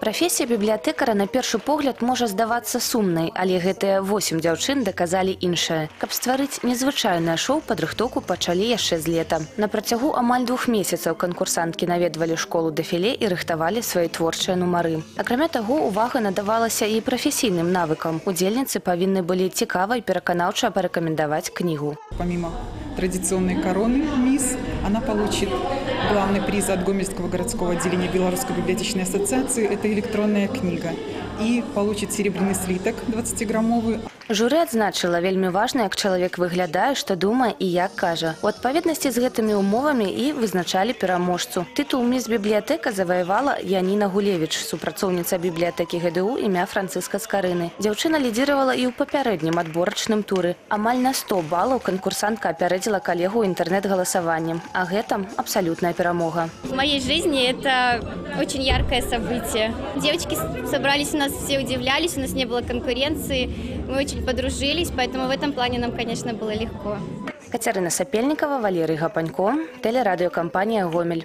Прафесія бібліятэкара на першы погляд можа здавацца сумнай, але гэтыя восем дзяўчын даказалі іншае. Каб стварыць незвычайнае шоу, падрыхтоўку пачалі яшчэ з лета. На працягу амаль двух месяцаў канкурсанткі наведвалі школу дэфіле і рыхтавалі свае творчыя нумары. Акрамя таго, увага надавалася і прафесійным навыкам. Удзельніцы павінны былі цікава і пераканаўча парэкамендаваць кнігу. Помимо традиционной короны МИС, она получит главный приз от Гомельского городского отделения Белорусской библиотечной ассоциации. Это электронная книга И получит серебряный слиток 20-граммовый. Журы адзначыла вельмі важна, як чалавек выглядае, што думае і як кажа. У адпаведнасці з гэтымі ўмовамі і вызначалі пераможцу. Тытул міс бібліятэка заваявала Яніна Гулевіч, супрацоўніца бібліятэкі ГДУ імя Францыска Скарыны. Дзяўчына лідзіравала і ў папярэднім адборачным туры. Амаль на 100 балаў канкурсантка апярэдзіла калегу інтэрнэт-галасаваннем. А гэта абсалютная перамога. В моей жизни это очень яркое событие. Девочки с- собрались у нас, все удивлялись, у нас не было конкуренции, мы очень подружились, поэтому в этом плане нам, конечно, было легко. Кацярына Сапельнікава, Валерый Гапанько, тэлерадыёкампанія Гомель.